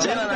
じゃあ